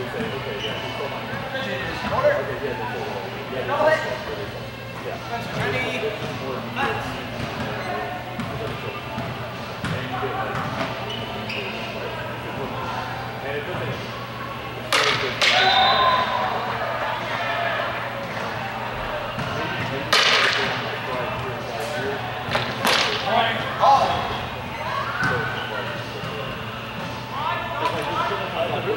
Ready? Up.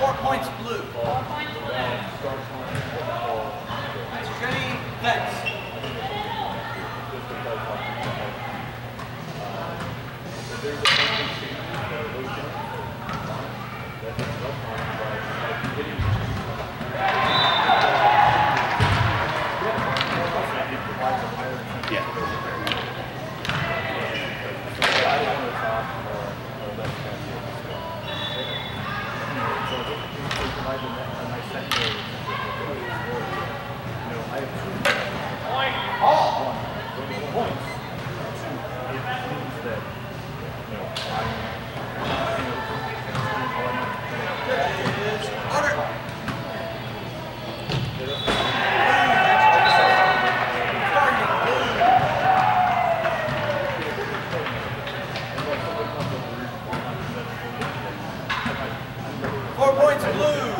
Four points blue. Four points blue. Jenny points blue.